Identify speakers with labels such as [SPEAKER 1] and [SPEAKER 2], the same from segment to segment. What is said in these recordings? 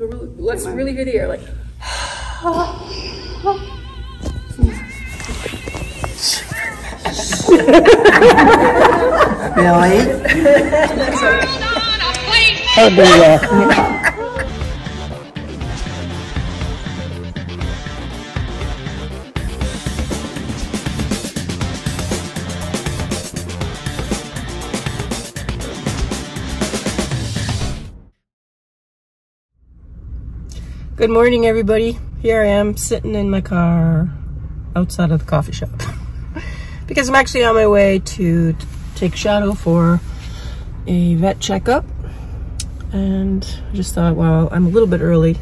[SPEAKER 1] Let's really hear the air, like.
[SPEAKER 2] Really?
[SPEAKER 3] Oh, do Good morning, everybody. Here I am sitting in my car outside of the coffee shop because I'm actually on my way to take Shadow for a vet checkup. And I just thought, well, I'm a little bit early,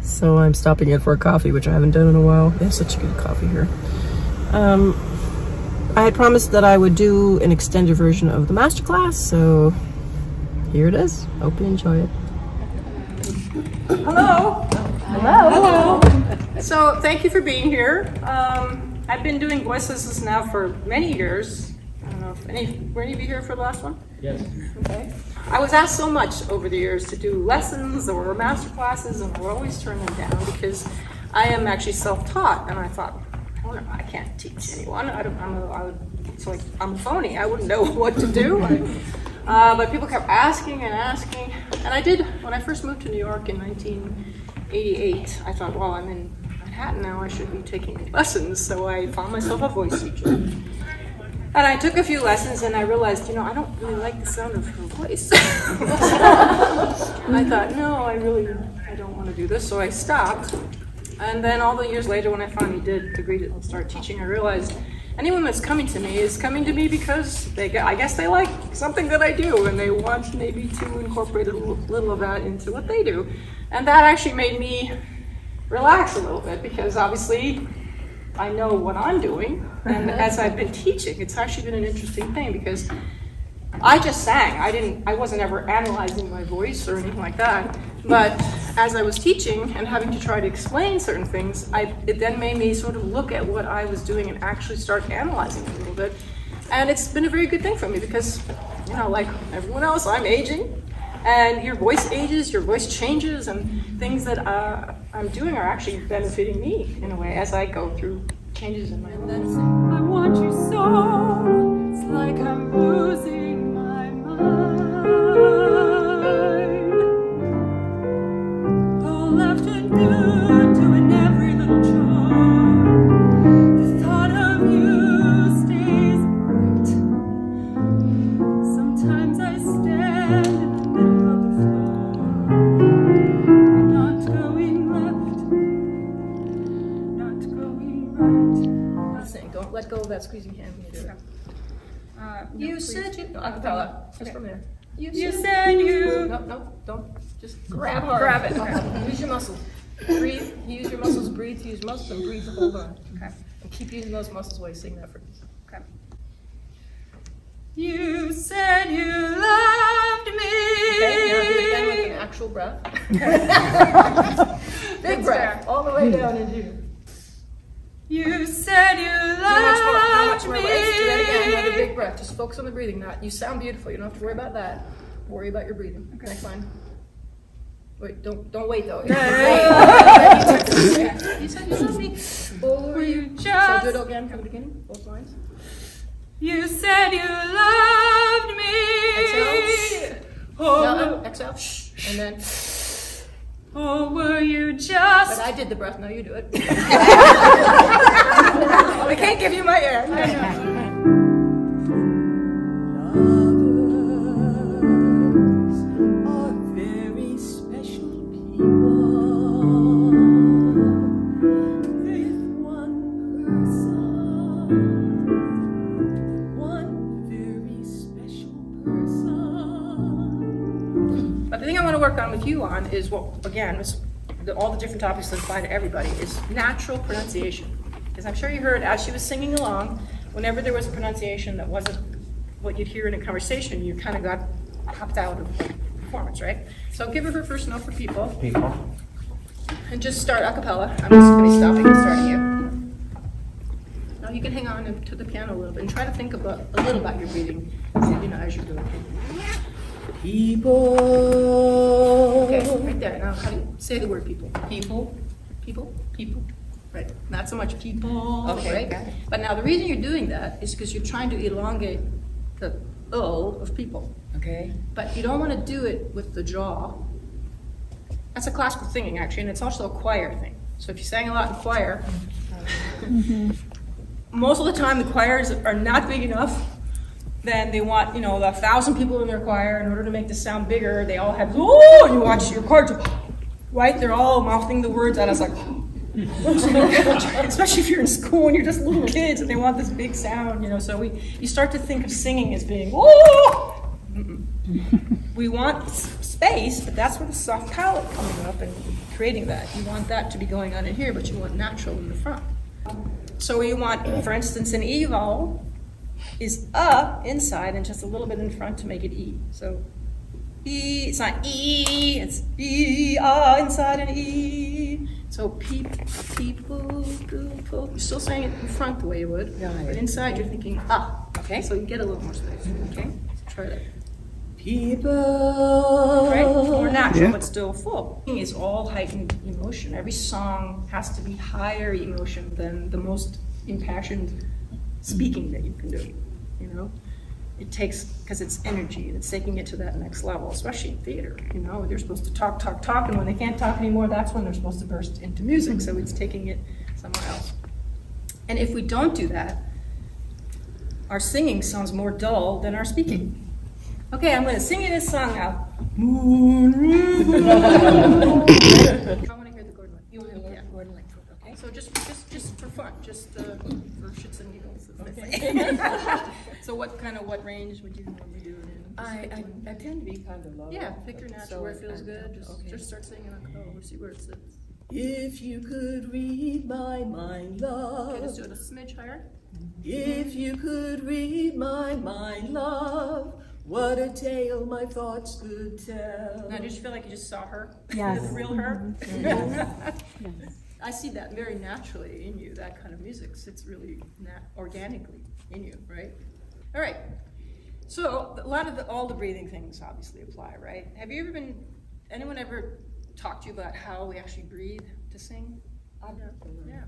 [SPEAKER 3] so I'm stopping in for a coffee, which I haven't done in a while. They have such a good coffee here. Um, I had promised that I would do an extended version of the masterclass, so here it is. Hope you enjoy it.
[SPEAKER 1] Hello. Hello. Hello. So thank you for being here. Um, I've been doing voice lessons now for many years. I don't know if any were any of you here for the last one?
[SPEAKER 3] Yes.
[SPEAKER 1] Okay. I was asked so much over the years to do lessons or master classes, and I would always turn them down because I am actually self-taught, and I thought, well, I can't teach anyone. I don't. I'm a, I would, it's like I'm a phony. I wouldn't know what to do. I, uh, but people kept asking and asking, and I did. When I first moved to New York in 1988, I thought, well, I'm in Manhattan now. I should be taking lessons. So I found myself a voice teacher. And I took a few lessons and I realized, you know, I don't really like the sound of her voice. I thought, no, I really, I don't want to do this, so I stopped. And then all the years later, when I finally did agree to start teaching, I realized anyone that's coming to me is coming to me because they, I guess they like something that I do, and they want maybe to incorporate a little, little of that into what they do. And that actually made me relax a little bit because obviously I know what I'm doing, and uh-huh. as I've been teaching, it's actually been an interesting thing because I just sang. I didn't. I wasn't ever analyzing my voice or anything like that. But as I was teaching and having to try to explain certain things, I, it then made me sort of look at what I was doing and actually start analyzing it a little bit. And it's been a very good thing for me because, you know, like everyone else, I'm aging, and your voice ages, your voice changes, and things that uh, I'm doing are actually benefiting me in a way as I go through changes in my life.
[SPEAKER 4] I want you so. It's like I'm losing my mind.
[SPEAKER 1] Squeezing hand you it.
[SPEAKER 4] Uh,
[SPEAKER 1] You said you. No, acapella. Just from there.
[SPEAKER 4] You said you.
[SPEAKER 1] No, no, don't. Just grab hard.
[SPEAKER 4] Grab it, okay.
[SPEAKER 1] Use your muscles. Breathe. Use your muscles. Breathe. Use your muscles and breathe. Hold on.
[SPEAKER 4] Okay.
[SPEAKER 1] And keep using those muscles while you sing that phrase.
[SPEAKER 4] Okay. You said you loved me.
[SPEAKER 1] Okay. Now do it again with an actual breath. Big breath. All the way down into you.
[SPEAKER 4] You said you
[SPEAKER 1] How much? How much
[SPEAKER 4] loved me.
[SPEAKER 1] Let's do that again. Another big breath. Just focus on the breathing. Not. You sound beautiful. You don't have to worry about that. Worry about your breathing. Okay. Next line. Wait. Don't. Don't wait though. You said you loved me. Or
[SPEAKER 4] you
[SPEAKER 1] So do it again from the beginning. Both lines.
[SPEAKER 4] You said you loved me.
[SPEAKER 1] Exhale.
[SPEAKER 4] Oh,
[SPEAKER 1] No, exhale. Shh. And then.
[SPEAKER 4] Oh, were you
[SPEAKER 1] But
[SPEAKER 4] just?
[SPEAKER 1] I did the breath. no, you do it. I can't give you my air. You on is what, again, is the, all the different topics that apply to everybody, is natural pronunciation. Because I'm sure you heard as she was singing along, whenever there was a pronunciation that wasn't what you'd hear in a conversation, you kind of got popped out of performance, right? So give her her first note for people.
[SPEAKER 3] People.
[SPEAKER 1] And just start a cappella. I'm just going to be stopping and starting you. Now you can hang on to the piano a little bit and try to think about a little about your breathing, you know, as you're doing it.
[SPEAKER 2] People.
[SPEAKER 1] Okay, right Yeah, now how do you say the word people? People, people, people. Right. Not so much people.
[SPEAKER 5] Okay,
[SPEAKER 1] Right. But now the reason you're doing that is because you're trying to elongate the O of people.
[SPEAKER 5] Okay.
[SPEAKER 1] But you don't want to do it with the jaw. That's a classical singing, actually, and it's also a choir thing. So if you sang a lot in choir, mm-hmm. most of the time the choirs are not big enough. Then they want, you know, a thousand people in their choir. In order to make the sound bigger, they all have, oh, and you watch your choir, right? They're all mouthing the words. I was like, especially if you're in school and you're just little kids and they want this big sound, you know. So we, you start to think of singing as being, oh, we want space, but that's where the soft palate coming up and creating that. You want that to be going on in here, but you want natural in the front. So you want, for instance, an E vowel is up inside and just a little bit in front to make it E. So E, it's not E, it's E, ah, inside and E. So peep, people, people. You're still saying it in front the way you would,
[SPEAKER 5] Got
[SPEAKER 1] but inside you're thinking ah.
[SPEAKER 5] Okay.
[SPEAKER 1] So you get a little more space. Okay, so try that.
[SPEAKER 2] People.
[SPEAKER 1] Right? More natural, but still full. It's all heightened emotion. Every song has to be higher emotion than the most impassioned speaking that you can do. You know, it takes because it's energy and it's taking it to that next level, especially in theater. You know, they're supposed to talk, talk, talk, and when they can't talk anymore, that's when they're supposed to burst into music. So it's taking it somewhere else. And if we don't do that, our singing sounds more dull than our speaking. Okay, I'm going to sing you this song now. I want to hear the Gordon. You want to hear the Gordon Lightfoot? Okay. So just, just, just for fun, just uh, for shits and giggles. as they say. so what kind of what range would you normally do it in?
[SPEAKER 5] I, I, I tend to be kind of low.
[SPEAKER 1] Yeah, pick your natural
[SPEAKER 5] So
[SPEAKER 1] where it feels
[SPEAKER 5] I'm-
[SPEAKER 1] good. Just,
[SPEAKER 5] okay.
[SPEAKER 1] just start singing a code. Oh, we'll see where it sits.
[SPEAKER 2] If you could read my mind,
[SPEAKER 1] Okay, just
[SPEAKER 2] love.
[SPEAKER 1] do it a smidge higher.
[SPEAKER 2] If you could read my mind, love. What a tale my thoughts could tell.
[SPEAKER 1] Now, did you feel like you just saw her?
[SPEAKER 6] Yes.
[SPEAKER 1] the real her? Mm-hmm. I see that very naturally in you, that kind of music sits really organically in you, right? All right. So, a lot of the, all the breathing things obviously apply, right? Have you ever been, anyone ever talked to you about how we actually breathe to sing? Yeah.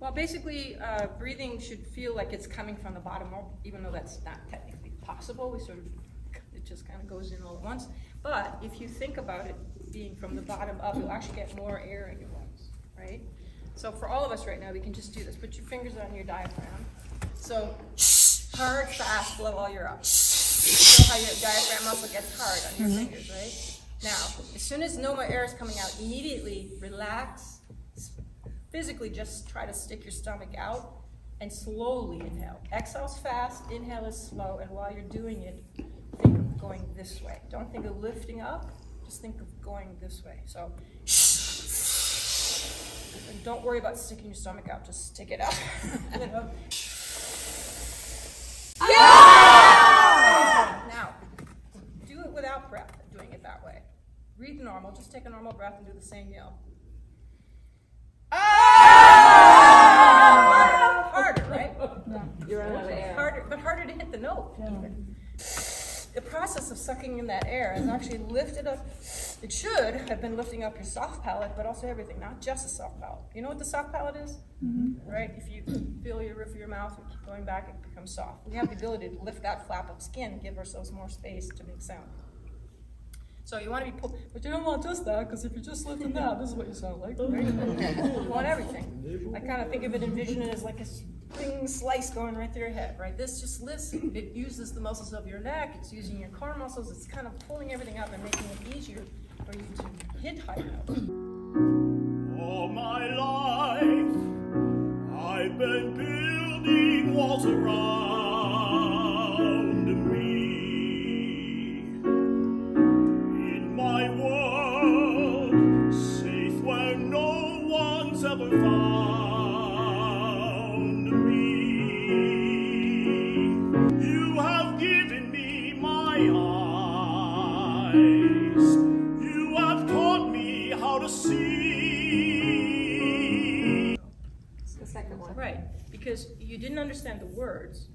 [SPEAKER 1] Well, basically, uh, breathing should feel like it's coming from the bottom up, even though that's not technically possible. We sort of, it just kind of goes in all at once. But if you think about it being from the bottom up, you'll actually get more air in your lungs, right? So for all of us right now, we can just do this. Put your fingers on your diaphragm. So hard, fast, blow while you're up. Feel how your diaphragm muscle gets hard on your mm-hmm. fingers, right? Now, as soon as no more air is coming out, immediately relax. Physically, just try to stick your stomach out and slowly inhale. Exhale's fast, inhale is slow, and while you're doing it, think of going this way. Don't think of lifting up, just think of going this way. So, and don't worry about sticking your stomach out, just stick it out. You know? Now, do it without breath, doing it that way. Breathe normal, just take a normal breath and do the same yell. Ah! Harder, right? Yeah.
[SPEAKER 5] You're out of air.
[SPEAKER 1] Harder, but harder to hit the note. even. The process of sucking in that air has actually lifted up. It should have been lifting up your soft palate, but also everything, not just the soft palate. You know what the soft palate is? Mm-hmm. Right? If you feel your roof of your mouth and keep going back, it becomes soft. We have the ability to lift that flap of skin, give ourselves more space to make sound. So you want to be pulled, but you don't want just that, because if you're just lifting that, this is what you sound like. Right? you want everything. I kind of think of it, envision it as like a slice going right through your head, right? This just lifts, it uses the muscles of your neck, it's using your core muscles, it's kind of pulling everything up and making it easier for you to hit high notes.
[SPEAKER 7] All my life, I've been building walls around
[SPEAKER 1] because you didn't understand the words.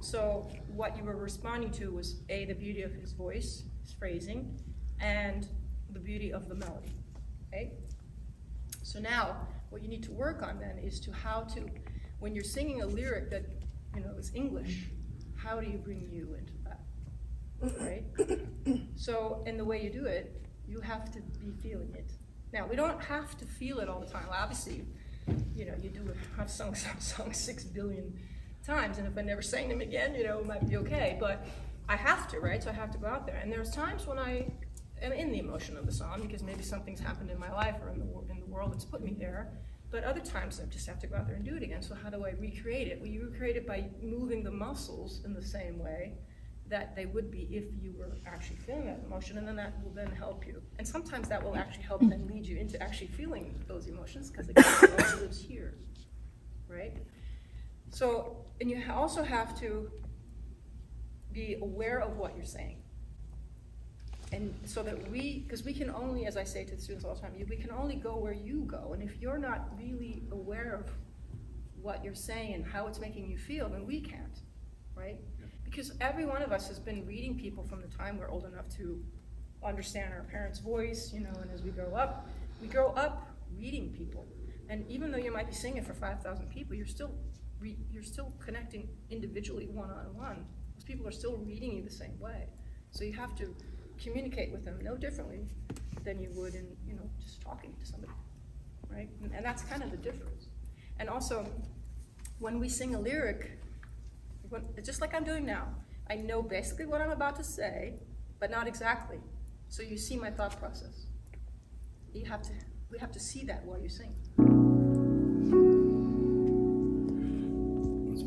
[SPEAKER 1] So what you were responding to was A, the beauty of his voice, his phrasing, and the beauty of the melody. Okay? So now, what you need to work on then is to how to, when you're singing a lyric that, you know, is English, how do you bring you into that, right? So, and the way you do it, you have to be feeling it. Now, we don't have to feel it all the time. Obviously, you know, you do I've sung some songs six billion times, and if I never sang them again, you know, it might be okay. But I have to, right? So I have to go out there. And there's times when I am in the emotion of the song because maybe something's happened in my life or in the in the world that's put me there. But other times I just have to go out there and do it again. So how do I recreate it? Well, you recreate it by moving the muscles in the same way that they would be if you were actually feeling that emotion, and then that will then help you. And sometimes that will actually help then lead you into actually feeling those emotions because it lives here, right? So, and you also have to be aware of what you're saying. And so that we, because we can only, as I say to the students all the time, we can only go where you go. And if you're not really aware of what you're saying and how it's making you feel, then we can't, right? Because every one of us has been reading people from the time we're old enough to understand our parents' voice, you know, and as we grow up, we grow up reading people. And even though you might be singing for 5,000 people, you're still, re- you're still connecting individually, one-on-one. Those people are still reading you the same way. So you have to communicate with them no differently than you would in, you know, just talking to somebody, right? And, and that's kind of the difference. And also, when we sing a lyric, when, just like I'm doing now. I know basically what I'm about to say, but not exactly. So you see my thought process. You have to, we have to see that while you sing.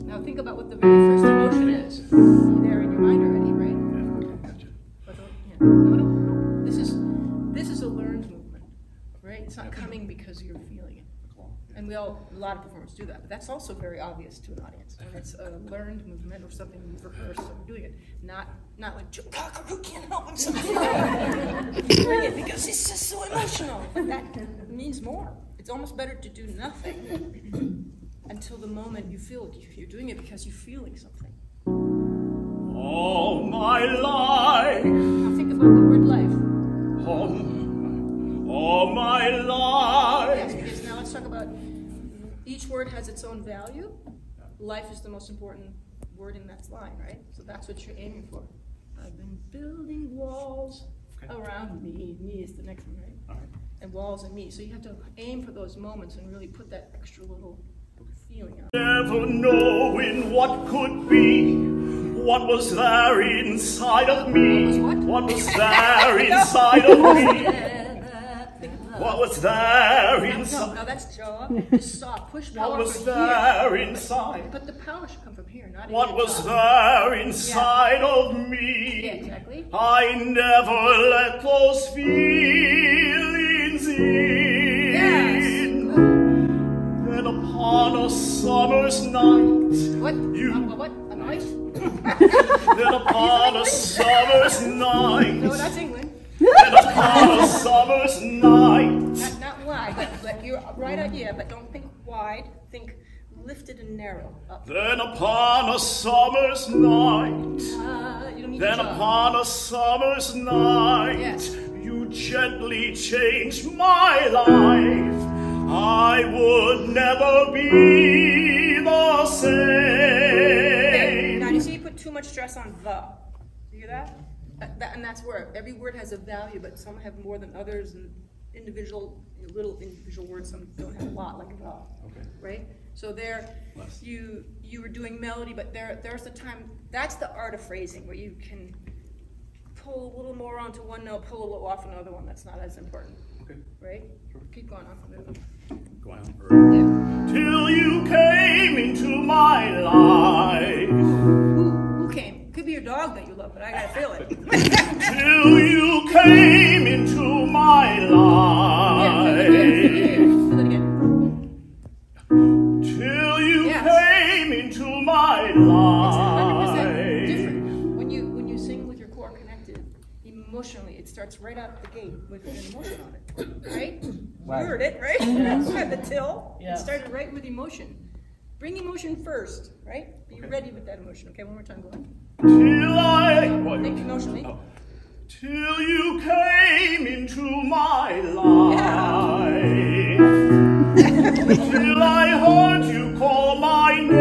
[SPEAKER 1] Now think about what the very first emotion is. You're there in your mind already, right? Yeah, no, no, no. This is this is a learned movement, right? It's not coming because you're feeling it. And we all, a lot of performers do that, but that's also very obvious to an audience when it's a learned movement or something you've rehearsed so you're doing it. Not not like Joe Cocker who can't help himself. doing it because he's just so emotional. But that means more. It's almost better to do nothing until the moment you feel it. You're doing it because you're feeling something.
[SPEAKER 7] All my life,
[SPEAKER 1] Now think about the word life.
[SPEAKER 7] all, all my
[SPEAKER 1] Yes,
[SPEAKER 7] life.
[SPEAKER 1] Each word has its own value. Life is the most important word in that line, right? So that's what you're aiming for. I've been building walls around me. Me is the next one, right?
[SPEAKER 7] All right.
[SPEAKER 1] And walls and me. So you have to aim for those moments and really put that extra little feeling on.
[SPEAKER 7] Never knowing what could be, what was there inside of me?
[SPEAKER 1] What was what?
[SPEAKER 7] was there inside of me?
[SPEAKER 1] Think of love.
[SPEAKER 7] What was there
[SPEAKER 1] No, no,
[SPEAKER 7] inside?
[SPEAKER 1] now that's jaw. Just soft. Push power
[SPEAKER 7] What was
[SPEAKER 1] from here.
[SPEAKER 7] there inside?
[SPEAKER 1] But the power should come from here, not in
[SPEAKER 7] What was there inside of me?
[SPEAKER 1] Yeah, exactly.
[SPEAKER 7] I never let those feelings
[SPEAKER 1] Yes.
[SPEAKER 7] in. Then upon a summer's night,
[SPEAKER 1] What?
[SPEAKER 7] You-
[SPEAKER 1] Uh, what? A noise?
[SPEAKER 7] then upon a summer's night,
[SPEAKER 1] No, that's England.
[SPEAKER 7] Then upon a summer's night,
[SPEAKER 1] Not, not wide, but, but you're right idea, but don't think wide, think lifted and narrow up.
[SPEAKER 7] then upon a summer's night.
[SPEAKER 1] Uh,
[SPEAKER 7] Then upon a summer's night,
[SPEAKER 1] Yes.
[SPEAKER 7] you gently changed my life. I would never be the
[SPEAKER 1] Okay, Now,
[SPEAKER 7] same.
[SPEAKER 1] you see you put too much stress on the. You hear that? That- And that's where every word has a value, but some have more than others, and individual, little individual words, some don't have a lot, like the.
[SPEAKER 7] Okay.
[SPEAKER 1] Right? So there, you, you were doing melody, but there, there's the time, that's the art of phrasing, where you can pull a little more onto one note, pull a little off another one, that's not as important,
[SPEAKER 7] Okay.
[SPEAKER 1] right? Keep going on.
[SPEAKER 7] Go on.
[SPEAKER 1] Yeah.
[SPEAKER 7] Till you came into my life.
[SPEAKER 1] Dog that you love, but I gotta feel it.
[SPEAKER 7] Till you came into my
[SPEAKER 1] Yeah, feel it again, feel it
[SPEAKER 7] life.
[SPEAKER 1] again, feel it again.
[SPEAKER 7] Till you
[SPEAKER 1] Yes.
[SPEAKER 7] came into my
[SPEAKER 1] It's 100%
[SPEAKER 7] life.
[SPEAKER 1] different. When you, when you sing with your core connected, emotionally, it starts right out the gate with an emotion on it, right? You heard it, right? Mm-hmm. At the till, it started right with emotion. Bring emotion first, right? Be okay. ready with that emotion. Okay, one more time, go on.
[SPEAKER 7] Till I what?
[SPEAKER 1] think emotionally. Oh.
[SPEAKER 7] Till you came into my life. Till I heard you call my name.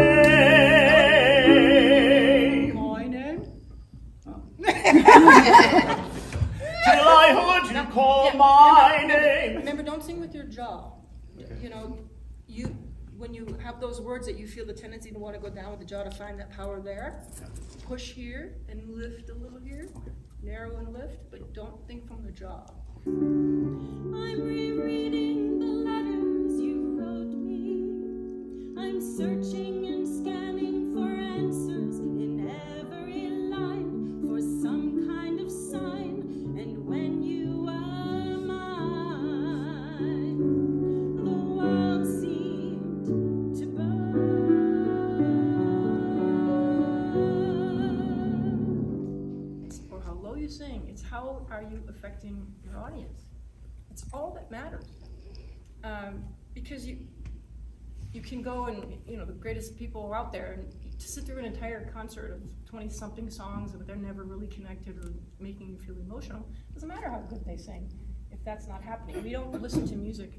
[SPEAKER 1] My name? Oh.
[SPEAKER 7] Till I heard you call
[SPEAKER 1] yeah.
[SPEAKER 7] my remember, name.
[SPEAKER 1] Remember, don't sing with your jaw. Okay. You know, when you have those words that you feel the tendency to want to go down with the jaw to find that power there. Push here and lift a little here. Narrow and lift, but don't think from the jaw.
[SPEAKER 4] I'm rereading the letters you wrote me. I'm searching
[SPEAKER 1] because you you can go and you know the greatest people are out there and to sit through an entire concert of 20 something songs but they're never really connected or making you feel emotional doesn't matter how good they sing if that's not happening. We don't listen to music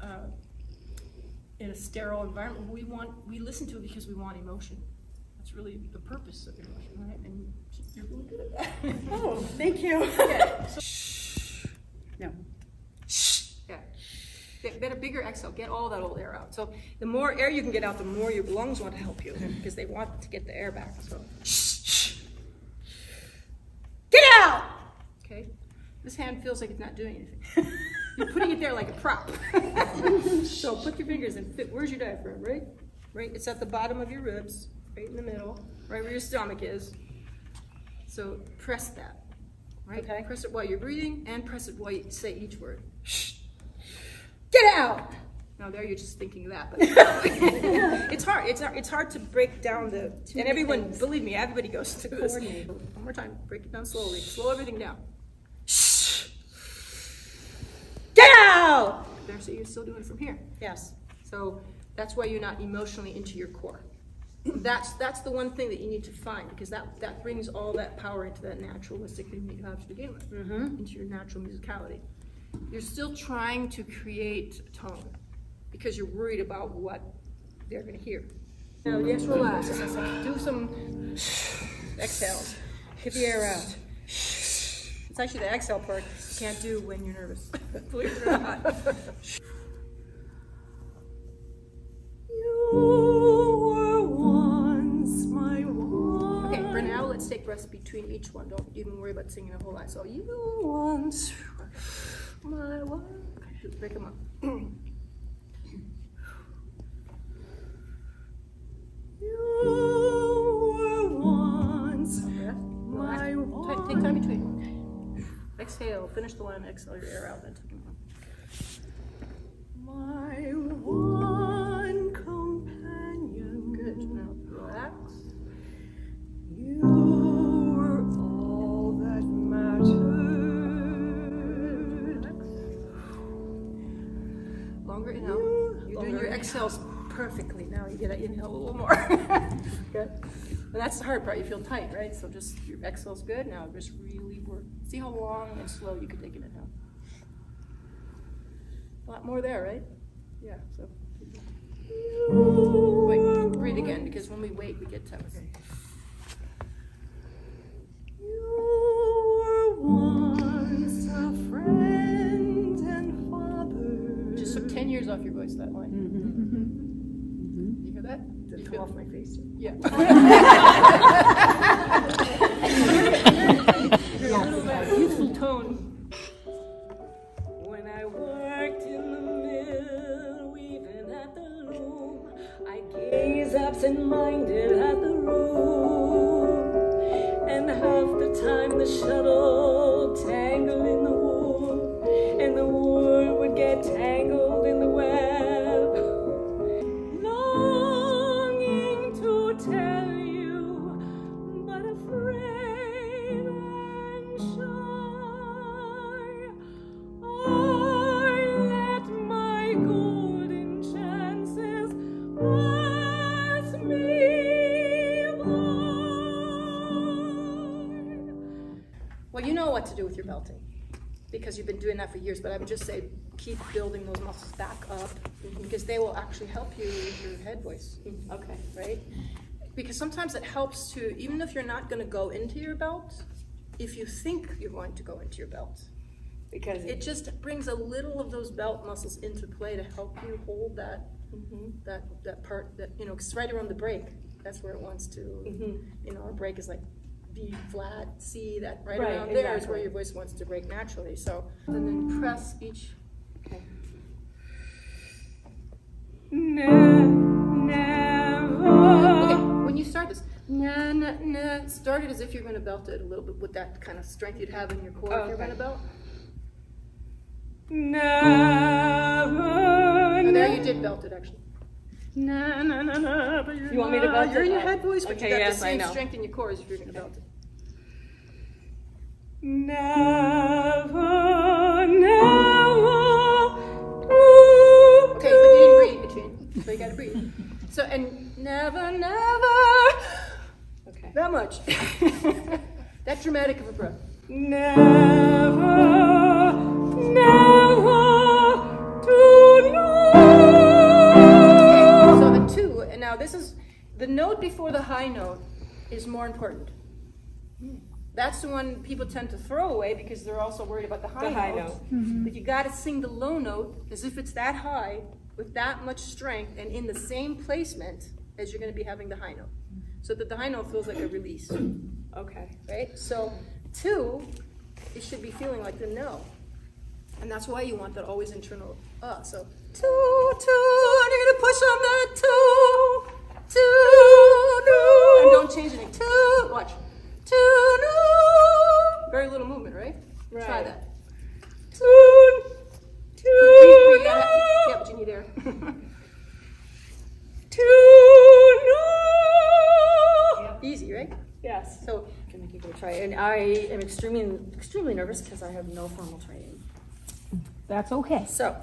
[SPEAKER 1] uh, in a sterile environment. We want we listen to it because we want emotion. That's really the purpose of emotion right? And you're really good at that.
[SPEAKER 3] Oh, thank you.
[SPEAKER 1] okay, so
[SPEAKER 3] No.
[SPEAKER 1] Get, get a bigger exhale. Get all that old air out. So the more air you can get out, the more your lungs want to help you mm-hmm. because they want to get the air back. So get out. Okay. This hand feels like it's not doing anything. You're putting it there like a prop. so put your fingers and fit. Where's your diaphragm? Right. Right. It's at the bottom of your ribs, right in the middle, right where your stomach is. So press that. Right.
[SPEAKER 3] Okay.
[SPEAKER 1] Press it while you're breathing, and press it while you say each word. Get out. Now there you're just thinking that, but it's hard. It's hard. It's hard to break down the. and everyone, believe me, everybody goes through this. One more time. Break it down slowly. Slow everything down. Shh. Get out. There, so you're still doing it from here. Yes. So that's why you're not emotionally into your core. That's that's the one thing that you need to find because that that brings all that power into that naturalistic thing that you have to begin with, mm-hmm. into your natural musicality. You're still trying to create tone because you're worried about what they're going to hear. Now, mm-hmm. just relax. Do some exhales. Get the air out. It's actually the exhale part you can't do when you're nervous. Believe it or not.
[SPEAKER 4] You were once my one.
[SPEAKER 1] Okay, for now, let's take breaths between each one. Don't even worry about singing a whole lot. So, you once were my one. Okay, let's break them up.
[SPEAKER 4] You were once my one.
[SPEAKER 1] Take time between. Exhale. Finish the one. Exhale your air out. Then take it on.
[SPEAKER 4] My one you
[SPEAKER 1] get to inhale a little more. good. And that's the hard part. You feel tight, right? So just your exhale's good. Now just really work. See how long and slow you can take an inhale. A lot more there, right? Yeah. So. Wait. Breathe again because when we wait, we get tense.
[SPEAKER 4] You were once a friend and father.
[SPEAKER 1] Just took 10 years off your voice that line. You hear that? Come off my face? Yeah. There's a little that youthful tone.
[SPEAKER 4] When I worked in the mill, weaving at the loom, I gaze absent-minded at the room, and half the time the shuttle tangled in the wool, and the wool would get tangled
[SPEAKER 1] actually help you with your head voice. Mm-hmm. Okay, right? Because sometimes it helps to, even if you're not going to go into your belt, if you think you're going to go into your belt,
[SPEAKER 5] Because
[SPEAKER 1] It just brings a little of those belt muscles into play to help you hold that, mm-hmm. that, that part, that, you know, 'cause right around the break, that's where it wants to, mm-hmm. you know, our break is like B flat, C, that, right
[SPEAKER 5] Right,
[SPEAKER 1] around there is where
[SPEAKER 5] exactly.
[SPEAKER 1] your voice wants to break naturally, so. And then press each. Na, start it as if you're gonna belt it a little bit with that kind of strength you'd have in your core if you're
[SPEAKER 5] Okay.
[SPEAKER 1] gonna belt.
[SPEAKER 4] Never,
[SPEAKER 1] Oh, there you did belt it actually.
[SPEAKER 4] na, na, na, na, but you're
[SPEAKER 5] You want me to belt
[SPEAKER 1] You're in
[SPEAKER 5] it?
[SPEAKER 1] your head voice, but
[SPEAKER 5] Okay,
[SPEAKER 1] you got
[SPEAKER 5] yes,
[SPEAKER 1] the same strength in your core as if you're gonna belt it.
[SPEAKER 4] Never, never.
[SPEAKER 1] Okay, but you didn't breathe between, so you gotta breathe. So, and never, never. That much. that dramatic of a breath.
[SPEAKER 4] Never, never to know.
[SPEAKER 1] So the two, and now this is, the note before the high note is more important. That's the one people tend to throw away because they're also worried about the high,
[SPEAKER 5] The high
[SPEAKER 1] notes. Mm-hmm. But you gotta sing the low note as if it's that high with that much strength and in the same placement as you're gonna be having the high note. So the high feels like a release,
[SPEAKER 5] Okay.
[SPEAKER 1] right? So two, it should be feeling like the no. And that's why you want that always internal uh. So two, two,
[SPEAKER 5] extremely, extremely nervous because I have no formal training.
[SPEAKER 3] That's okay.
[SPEAKER 1] so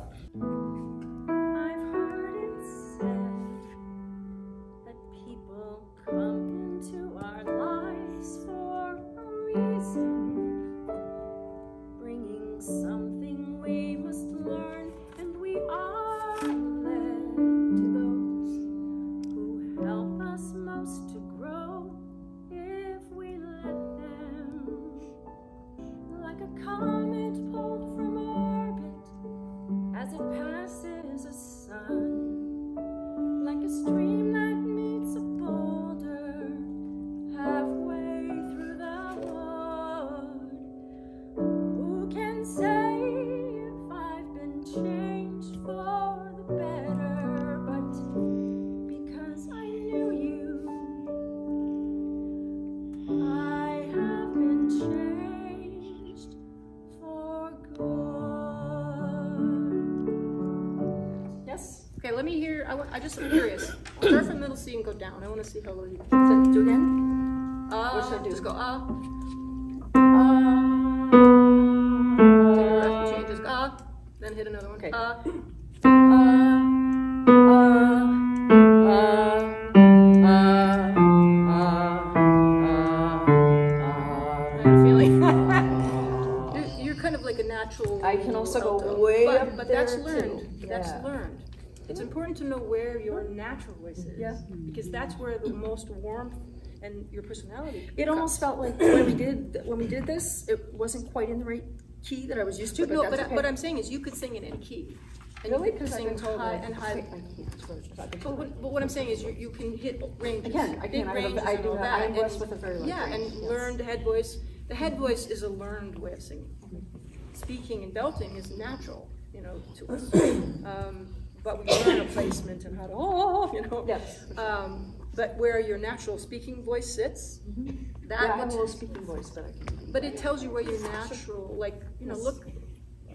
[SPEAKER 1] just curious. Start from middle C and go down. I want to see how low you can.
[SPEAKER 5] Do again?
[SPEAKER 1] Uh,
[SPEAKER 5] What should I do?
[SPEAKER 1] Just go uh.
[SPEAKER 5] Uh,
[SPEAKER 1] Take a breath and change. Just go uh. Then hit another one.
[SPEAKER 5] Okay.
[SPEAKER 1] Uh. It's important to know where your natural voice is.
[SPEAKER 5] Yeah.
[SPEAKER 1] Because that's where the most warmth and your personality.
[SPEAKER 5] It almost felt like when we did when we did this, it wasn't quite in the right key that I was used to.
[SPEAKER 1] no,
[SPEAKER 5] but
[SPEAKER 1] but
[SPEAKER 5] that's okay.
[SPEAKER 1] what I'm saying is you could sing in any key. And
[SPEAKER 5] really because I've
[SPEAKER 1] sing
[SPEAKER 5] been told
[SPEAKER 1] high and high.
[SPEAKER 5] I can't swear, 'cause I've been
[SPEAKER 1] But what, but what I'm saying is you, you can hit ranges.
[SPEAKER 5] I can, I can. I have
[SPEAKER 1] ranges
[SPEAKER 5] I
[SPEAKER 1] and
[SPEAKER 5] do have-
[SPEAKER 1] that,
[SPEAKER 5] I'm blessed with a very large
[SPEAKER 1] Yeah,
[SPEAKER 5] range,
[SPEAKER 1] and
[SPEAKER 5] yes.
[SPEAKER 1] learned head voice. The head voice is a learned way of singing. Speaking and belting is natural, you know, to us. Um, but we learn a placement and how to, oh, you know.
[SPEAKER 5] Yes.
[SPEAKER 1] Um, but where your natural speaking voice sits, that
[SPEAKER 5] Mm-hmm. yeah, I have a
[SPEAKER 1] would-
[SPEAKER 5] little speaking voice that I can.
[SPEAKER 1] but it tells you where your natural, like, you know, look,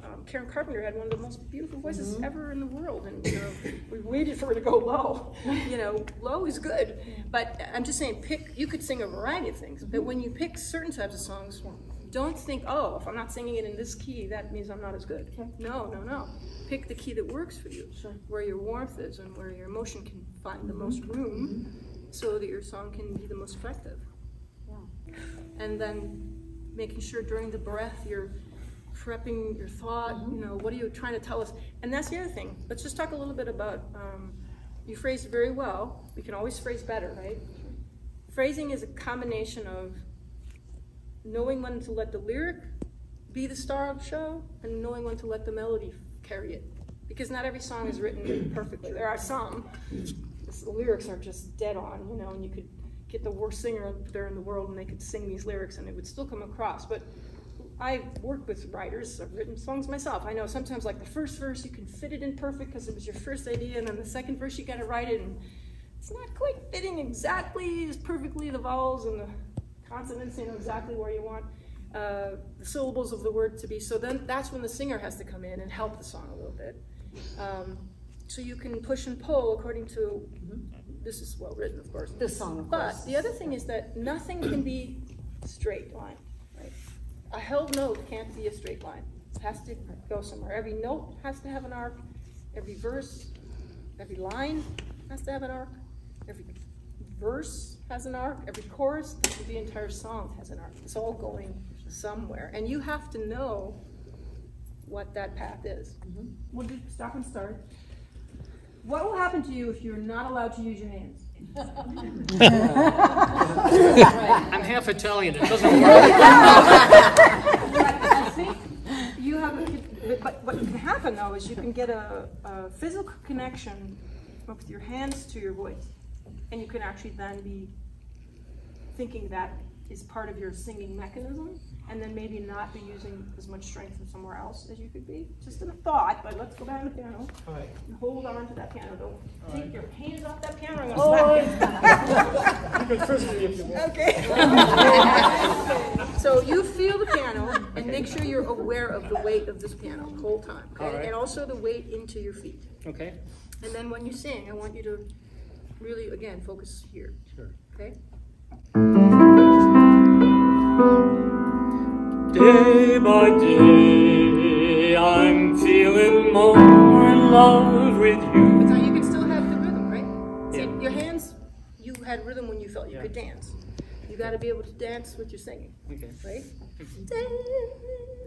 [SPEAKER 1] um, Karen Carpenter had one of the most beautiful voices
[SPEAKER 5] Mm-hmm.
[SPEAKER 1] ever in the world, and you know, we waited for her to go low. You know, low is good, but I'm just saying, pick. You could sing a variety of things, but when you pick certain types of songs, don't think, oh, if I'm not singing it in this key, that means I'm not as good. No, no, no. Pick the key that works for you, where your warmth is, and where your emotion can find the most room, so that your song can be the most effective. Yeah. and then making sure during the breath you're prepping your thought you know what are you trying to tell us? And that's the other thing. Let's just talk a little bit about um, you phrased very well. We can always phrase better right? Phrasing is a combination of knowing when to let the lyric be the star of the show and knowing when to let the melody carry it. Because not every song is written perfectly. There are some, the lyrics are just dead on, you know, and you could get the worst singer there in the world and they could sing these lyrics and it would still come across. But I've worked with writers, I've written songs myself. I know sometimes, like the first verse, you can fit it in perfect because it was your first idea, and then the second verse, you got to write it, and it's not quite fitting exactly as perfectly the vowels and the consonants, you know, exactly where you want uh, the syllables of the word to be. So then that's when the singer has to come in and help the song a little bit. Um, so you can push and pull according to, this is well written, of course.
[SPEAKER 6] The song, of
[SPEAKER 1] But
[SPEAKER 6] course.
[SPEAKER 1] the other thing is that nothing can be straight line, right? A held note can't be a straight line. It has to go somewhere. Every note has to have an arc. Every verse, every line has to have an arc. Every verse has an arc. Every chorus, the entire song has an arc. It's all going somewhere. And you have to know what that path is. Mm-hmm.
[SPEAKER 4] We'll do stop and start. What will happen to you if you're not allowed to use your hands?
[SPEAKER 2] I'm half Italian, it doesn't work.
[SPEAKER 1] I think you have, a, but what can happen though is you can get a, a physical connection with your hands to your voice. And you can actually then be thinking that is part of your singing mechanism, and then maybe not be using as much strength from somewhere else as you could be. Just in a thought, but let's go back to the piano.
[SPEAKER 2] All right.
[SPEAKER 1] And hold on to that piano. Don't take your hands off that piano. I'm gonna slap you.
[SPEAKER 2] You can frisk me if you want.
[SPEAKER 1] Okay. so you feel the piano and make sure you're aware of the weight of this piano the whole time. Okay?
[SPEAKER 2] All right.
[SPEAKER 1] And also the weight into your feet.
[SPEAKER 2] Okay,
[SPEAKER 1] And then when you sing, I want you to really, again, focus here.
[SPEAKER 2] sure.
[SPEAKER 1] Okay?
[SPEAKER 8] Day by day, I'm feeling more in love with you.
[SPEAKER 1] But
[SPEAKER 8] you.
[SPEAKER 1] now you can still have the rhythm, right? See,
[SPEAKER 2] Yeah.
[SPEAKER 1] your hands, you had rhythm when you felt you
[SPEAKER 2] Yeah.
[SPEAKER 1] could dance. You got to be able to dance with your singing,
[SPEAKER 2] Okay.
[SPEAKER 1] right? Mm-hmm.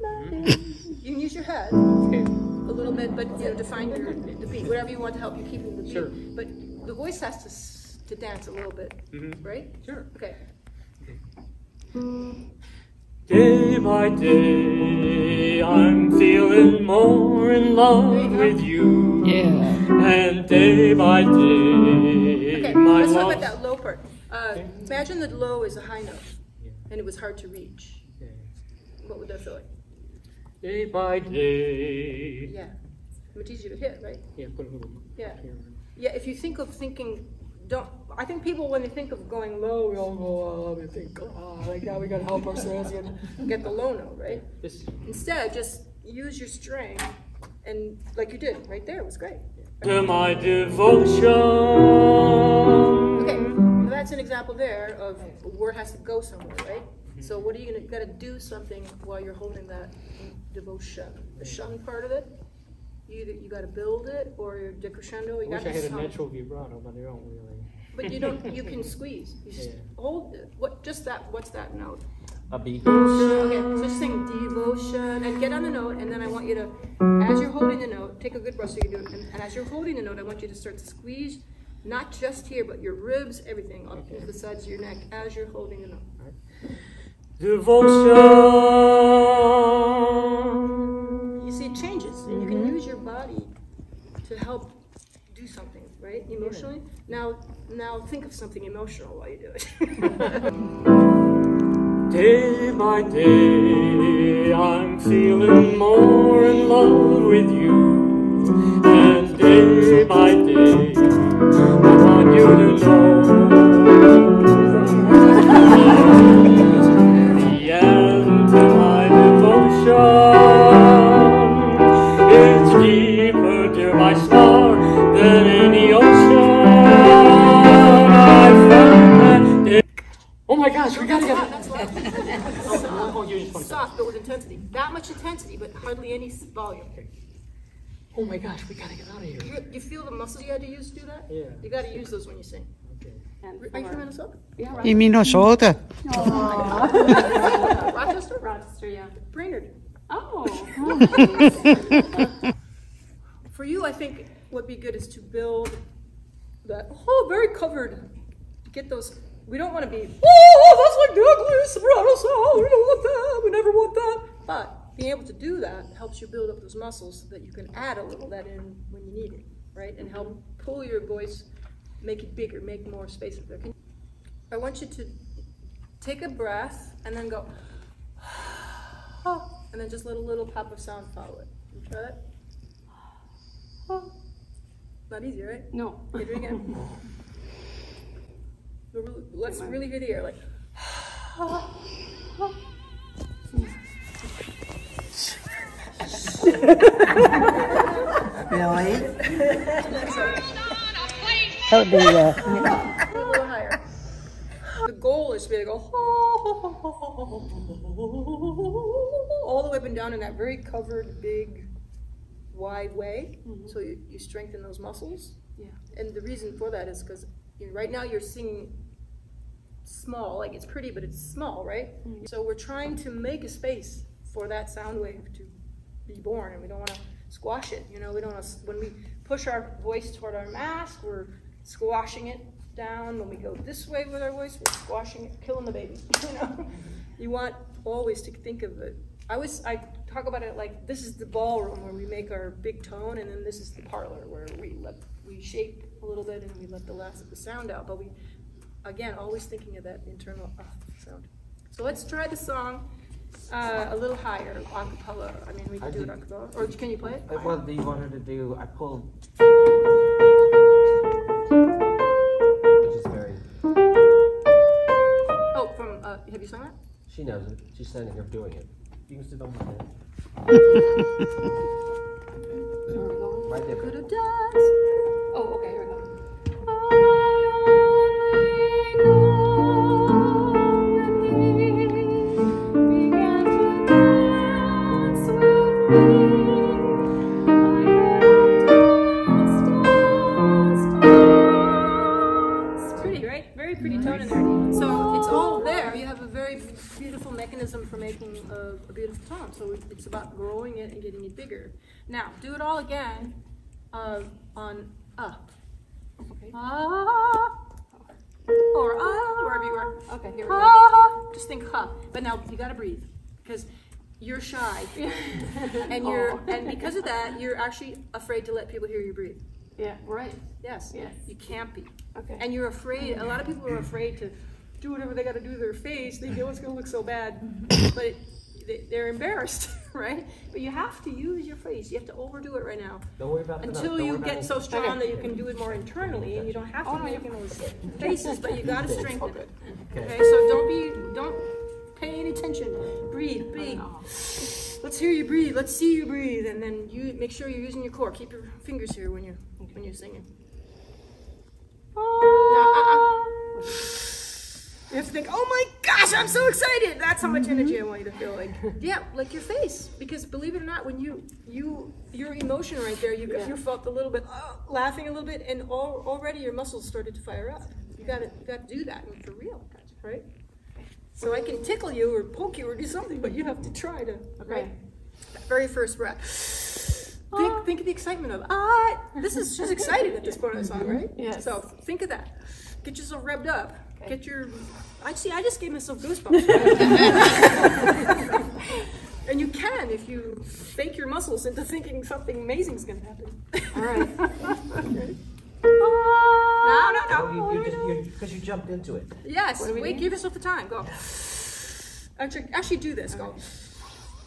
[SPEAKER 1] Mm-hmm. You can use your head.
[SPEAKER 2] Okay.
[SPEAKER 1] a little bit, but you know, define your the beat, whatever you want to help you keep in the beat.
[SPEAKER 2] Sure.
[SPEAKER 1] But the voice has to s- to dance a little bit,
[SPEAKER 2] Mhm.
[SPEAKER 1] right?
[SPEAKER 2] Sure.
[SPEAKER 1] Okay.
[SPEAKER 8] Day by day, I'm feeling more in love with you.
[SPEAKER 2] Yeah.
[SPEAKER 8] And day by day,
[SPEAKER 1] Okay.
[SPEAKER 8] my
[SPEAKER 1] Let's talk
[SPEAKER 8] love.
[SPEAKER 1] about that low part. Uh, imagine that low is a high note,
[SPEAKER 2] Yeah.
[SPEAKER 1] and it was hard to reach.
[SPEAKER 2] Okay.
[SPEAKER 1] What would that feel like?
[SPEAKER 8] Day by day.
[SPEAKER 1] Yeah. Much easier to hit, right?
[SPEAKER 2] Yeah, put a little.
[SPEAKER 1] Yeah.
[SPEAKER 2] Here.
[SPEAKER 1] Yeah. If you think of thinking, don't. I think people when they think of going low, we all go, oh, we think, oh, like now we gotta help ourselves and get the low note, right?
[SPEAKER 2] This,
[SPEAKER 1] Instead, just use your string, and like you did right there, it was great.
[SPEAKER 8] To my devotion.
[SPEAKER 1] Okay, well, that's an example there of a word has to go somewhere, right? So what are you gonna, you gotta do something while you're holding that devotion. The shun part of it, you either, you gotta build it or your decrescendo,
[SPEAKER 2] I
[SPEAKER 1] you
[SPEAKER 2] wish
[SPEAKER 1] gotta
[SPEAKER 2] I had a natural vibrato, but I don't really.
[SPEAKER 1] But you don't, you can squeeze, you just
[SPEAKER 2] Yeah.
[SPEAKER 1] hold, it. what, just that, what's that note?
[SPEAKER 2] A B.
[SPEAKER 1] Okay, so just sing devotion and get on the note, and then I want you to, as you're holding the note, take a good breath so you do it. And, and as you're holding the note, I want you to start to squeeze, not just here, but your ribs, everything, up to the sides of your neck as you're holding the note.
[SPEAKER 8] Devotion.
[SPEAKER 1] Body to help do something, right? Emotionally. Now, now think of something emotional while you do it.
[SPEAKER 8] Day by day, I'm feeling more in love with you. And day by day, I want you to know.
[SPEAKER 1] Hardly any s- volume.
[SPEAKER 2] Oh my gosh, we gotta get out of here.
[SPEAKER 1] You, you feel the muscles you had to use to do that?
[SPEAKER 2] Yeah.
[SPEAKER 1] You got to use those when you sing.
[SPEAKER 2] Okay.
[SPEAKER 1] Are you from Minnesota?
[SPEAKER 6] In Minnesota.
[SPEAKER 1] Rochester?
[SPEAKER 4] Rochester, yeah.
[SPEAKER 1] Brainerd.
[SPEAKER 4] Oh.
[SPEAKER 1] For you, I think what'd be good is to build that, oh, very covered. Get those, we don't want to be, oh, that's like the ugliest soprano sound. We don't want that. We never want that. But being able to do that helps you build up those muscles so that you can add a little of that in when you need it, right? And help pull your voice, make it bigger, make more space there. Can- I want you to take a breath and then go, and then just let a little pop of sound follow it. You try that? Not easy, right?
[SPEAKER 4] No.
[SPEAKER 1] Okay, do it again. Let's really hear the air, like.
[SPEAKER 3] Really? That would be, uh,
[SPEAKER 1] a little higher. The goal is to be able to go all the way up and down in that very covered, big, wide way. So you, you strengthen those muscles.
[SPEAKER 4] Yeah.
[SPEAKER 1] And the reason for that is because you know, right now you're singing small, like it's pretty, but it's small, right? So we're trying to make a space for that sound wave to be born, and we don't want to squash it. You know, we don't want to. When we push our voice toward our mask, we're squashing it down. When we go this way with our voice, we're squashing it, killing the baby. You know, you want always to think of it. I always I talk about it like this is the ballroom where we make our big tone, and then this is the parlor where we let we shape a little bit and we let the last of the sound out. But we again always thinking of that internal uh, sound. So let's try the song uh, a little higher, a cappella. I mean, we can
[SPEAKER 2] I
[SPEAKER 1] do it
[SPEAKER 2] did-
[SPEAKER 1] a cappella. Or can you play it?
[SPEAKER 2] What do you want her to do? I pulled. Which is very.
[SPEAKER 1] Oh, from uh, have you sung that?
[SPEAKER 2] She knows it. She's standing her doing it. You can sit on my head. Right there.
[SPEAKER 1] Could have done.
[SPEAKER 4] Oh, okay,
[SPEAKER 1] actually afraid to let people hear you breathe.
[SPEAKER 4] Yeah, right.
[SPEAKER 1] Yes.
[SPEAKER 4] Yes.
[SPEAKER 1] You can't be.
[SPEAKER 4] Okay.
[SPEAKER 1] And you're afraid. A lot of people are afraid to do whatever they got to do to their face. They know it's going to look so bad, but it, they, they're embarrassed, right? But you have to use your face. You have to overdo it right now
[SPEAKER 2] Don't worry about the notes.
[SPEAKER 1] until
[SPEAKER 2] Don't
[SPEAKER 1] you
[SPEAKER 2] worry about
[SPEAKER 1] get
[SPEAKER 2] it.
[SPEAKER 1] so strong that you can do it more internally, and you don't have to be making those faces, but you got to strengthen it. Okay. So don't be don't pay any attention. Breathe, breathe. Let's hear you breathe. Let's see you breathe, and then you make sure you're using your core. Keep your fingers here when you're when you're singing. Now, uh-uh. You have to think, oh my gosh, I'm so excited. That's how much energy I want you to feel like. Yeah, like your face. Because believe it or not, when you you your emotion right there, you you felt a little bit uh, laughing a little bit, and all, already your muscles started to fire up. You got to you got to do that for real, right? So I can tickle you or poke you or do something, but you have to try to. Right. That very first breath. Think, think of the excitement of ah. This is she's excited at this point of the song, right?
[SPEAKER 4] Yes.
[SPEAKER 1] So think of that. Get yourself revved up. Get your. I see. I just gave myself goosebumps. right? and you can if you fake your muscles into thinking something amazing is going to happen.
[SPEAKER 4] All right.
[SPEAKER 1] No, no,
[SPEAKER 2] Oh,
[SPEAKER 1] no.
[SPEAKER 2] you, you just you because you jumped into it.
[SPEAKER 1] Yes. Wait. Give yourself the time. Go. Actually, actually do this. Go.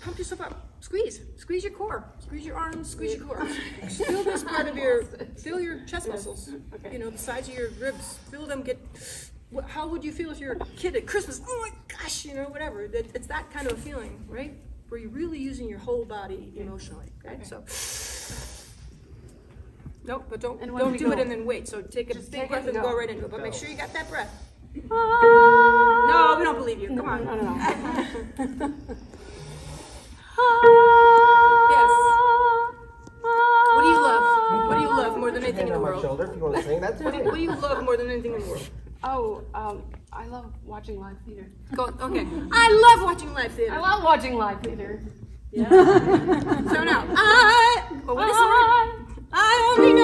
[SPEAKER 1] Pump yourself up. Squeeze. Squeeze your core. Squeeze your arms. Squeeze your core. Feel this part of your. Feel your chest muscles. You know the sides of your ribs. Feel them get. How would you feel if you're a kid at Christmas? Oh my gosh, you know, whatever. It's that kind of a feeling, right? Where you're really using your whole body emotionally. Okay, so. Nope, but don't
[SPEAKER 4] And when
[SPEAKER 1] don't
[SPEAKER 4] we
[SPEAKER 1] do it
[SPEAKER 4] go-
[SPEAKER 1] and then wait. So take a big
[SPEAKER 4] take it
[SPEAKER 1] breath
[SPEAKER 4] and
[SPEAKER 1] and go
[SPEAKER 4] go.
[SPEAKER 1] right into it. But make sure you got that breath.
[SPEAKER 4] No,
[SPEAKER 1] No, we don't believe you. Come on.
[SPEAKER 4] no, no.
[SPEAKER 1] Yes. What do you love? What do you love more than anything
[SPEAKER 2] Hand
[SPEAKER 1] in the
[SPEAKER 2] on my
[SPEAKER 1] world?
[SPEAKER 2] shoulder if you want to sing. That's
[SPEAKER 1] What do,
[SPEAKER 2] it.
[SPEAKER 1] what do you love more than anything in the world?
[SPEAKER 4] Oh, um, I love watching live theater.
[SPEAKER 1] Go. Okay. I love watching live theater.
[SPEAKER 4] I love watching live theater. Yeah.
[SPEAKER 1] So now, I. Oh, what is the word? I only know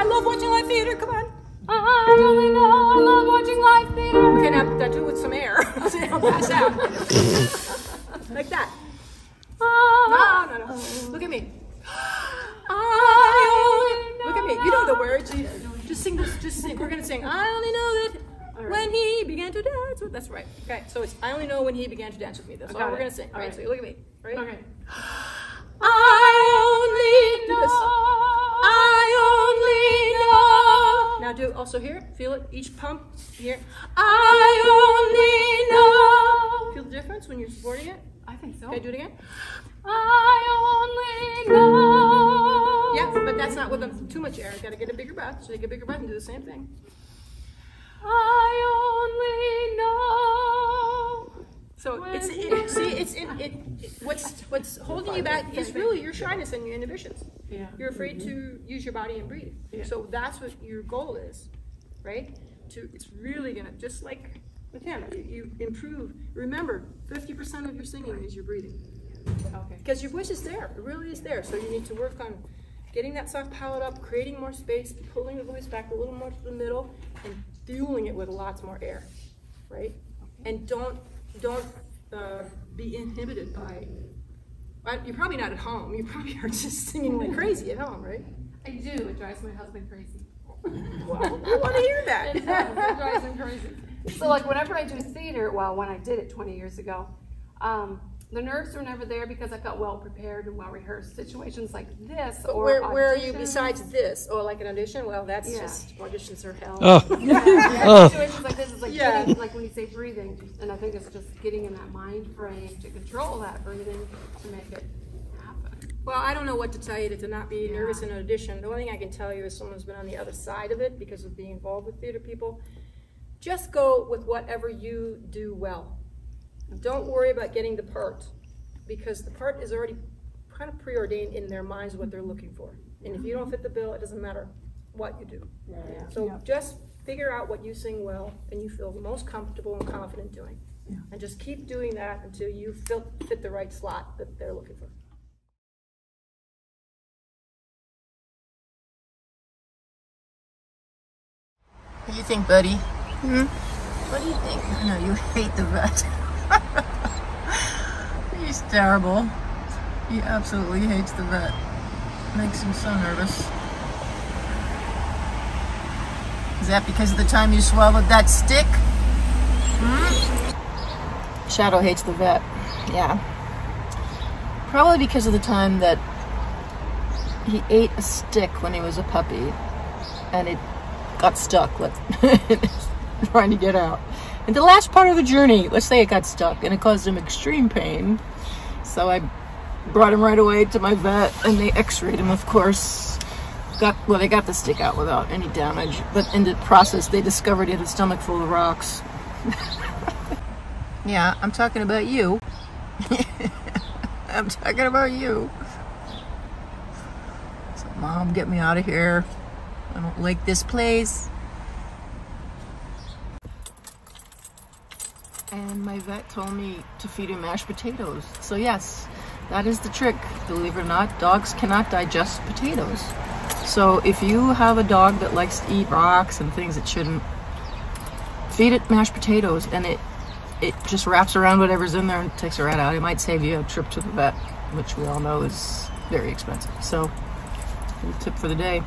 [SPEAKER 1] I love watching live theater. Come on.
[SPEAKER 4] I only know I love watching live theater.
[SPEAKER 1] Okay, now do it with some air. I'll pass out. like that. Oh, no, no, oh. no. Look at me. I only Look at me. You know the words. You just sing. Just sing. We're gonna sing. I only know that right. when he began to dance. With, that's right. Okay. So it's I only know when he began to dance with me. That's all
[SPEAKER 5] it.
[SPEAKER 1] we're gonna sing. All right. right. So look at me. Right.
[SPEAKER 5] Okay.
[SPEAKER 1] I only know. I only know. Now do also here. Feel it. Each pump here. I only know. Feel the difference when you're supporting it?
[SPEAKER 5] I think so.
[SPEAKER 1] Okay, do it again.
[SPEAKER 5] I only know.
[SPEAKER 1] Yeah, but that's not with a, too much air. Gotta get a bigger breath. So you get a bigger breath and do the same thing.
[SPEAKER 5] I only know.
[SPEAKER 1] So it's it, see it's in it, it. What's what's holding you back is really your shyness and your inhibitions.
[SPEAKER 5] Yeah.
[SPEAKER 1] You're afraid to use your body and breathe. Yeah. So that's what your goal is, right? To it's really gonna just like with him, you, you improve. Remember, fifty percent of your singing is your breathing.
[SPEAKER 5] Okay.
[SPEAKER 1] Because your voice is there, it really is there. So you need to work on getting that soft palate up, creating more space, pulling the voice back a little more to the middle, and fueling it with lots more air, right? And don't don't uh, be inhibited by. uh, You're probably not at home. You probably are just singing like crazy at home, right?
[SPEAKER 5] I do. It drives my husband crazy.
[SPEAKER 1] Well, I want to hear that.
[SPEAKER 5] It does. It drives him crazy. So, like, whenever I do theater, well, when I did it 20 years ago, um, the nerves were never there because I felt well prepared and well rehearsed. Situations like this,
[SPEAKER 1] But
[SPEAKER 5] or
[SPEAKER 1] where, where are you besides this? Or like an audition? Well, that's
[SPEAKER 5] Yeah.
[SPEAKER 1] just auditions are hell. Oh.
[SPEAKER 5] Yeah, oh. situations like this is like
[SPEAKER 1] Yeah.
[SPEAKER 5] getting, like when you say breathing, and I think it's just getting in that mind frame to control that breathing to make it happen.
[SPEAKER 1] Well, I don't know what to tell you to, to not be nervous in an audition. The only thing I can tell you is someone who's been on the other side of it because of being involved with theater people. Just go with whatever you do well. Don't worry about getting the part because the part is already kind of preordained in their minds what they're looking for. And if you don't fit the bill, it doesn't matter what you do. So just figure out what you sing well and you feel most comfortable and confident doing. And just keep doing that until you feel, fit the right slot that they're looking for.
[SPEAKER 3] What do you think, buddy? Hmm? What do you think? I know you hate the vet. He's terrible. He absolutely hates the vet. Makes him so nervous. Is that because of the time you swallowed that stick? Hmm? Shadow hates the vet. Yeah. Probably because of the time that he ate a stick when he was a puppy and it got stuck with trying to get out. And the last part of the journey, let's say it got stuck and it caused him extreme pain. So I brought him right away to my vet and they x-rayed him, of course. Got well, they got the stick out without any damage, but in the process they discovered he had a stomach full of rocks. yeah, I'm talking about you. I'm talking about you. So, mom, get me out of here. I don't like this place. And my vet told me to feed him mashed potatoes. So yes, that is the trick. Believe it or not, dogs cannot digest potatoes. So if you have a dog that likes to eat rocks and things it shouldn't, feed it mashed potatoes and it it just wraps around whatever's in there and takes it right out. It might save you a trip to the vet, which we all know is very expensive. So, tip for the day.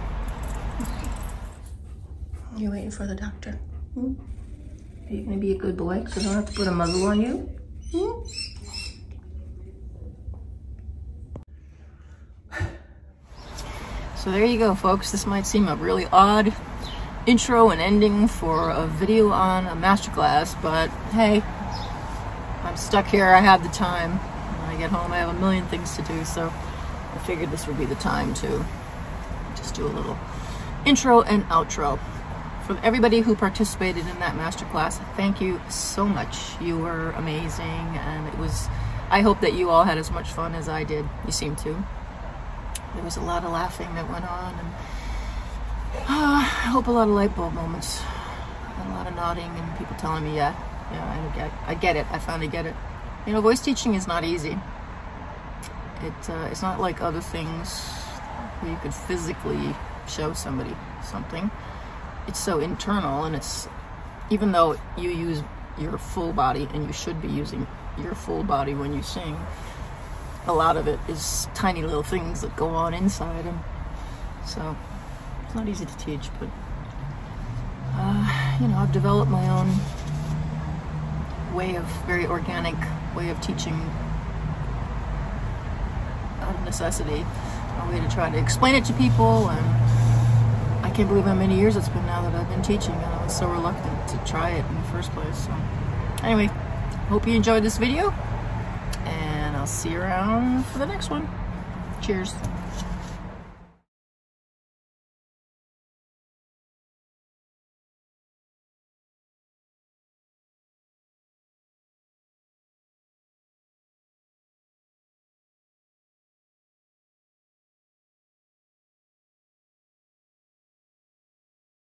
[SPEAKER 3] You're waiting for the doctor? Hmm? Are you gonna be a good boy? So I don't have to put a muzzle on you? Hmm? So there you go, folks. This might seem a really odd intro and ending for a video on a masterclass, but hey, I'm stuck here. I have the time. When I get home, I have a million things to do, so I figured this would be the time to just do a little intro and outro. For everybody who participated in that masterclass, thank you so much. You were amazing, and it was. I hope that you all had as much fun as I did. You seem to. There was a lot of laughing that went on, and uh, I hope a lot of light bulb moments, and a lot of nodding, and people telling me, "Yeah, yeah, I get, I get it. I finally get it." You know, voice teaching is not easy. It, uh, it's not like other things where you could physically show somebody something. It's so internal, and it's even though you use your full body, and you should be using your full body when you sing. A lot of it is tiny little things that go on inside, and so It's not easy to teach, but uh, you know, I've developed my own way of very organic way of teaching out of necessity. A way to try to explain it to people, and I can't believe how many years it's been now that I've been teaching, and I was so reluctant to try it in the first place. So, anyway, hope you enjoyed this video, and I'll see you around for the next one. Cheers.